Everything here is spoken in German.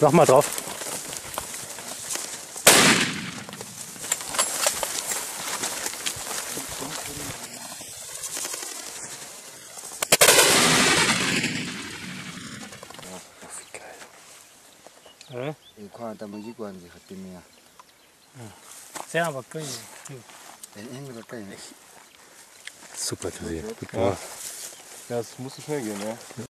Mach mal drauf. 응? kwa ta ma ji kwan ji khati me ya Sehr aber können. en en ga kai Super sehen. Gut Ja. Ja, es musste schnell gehen, ja.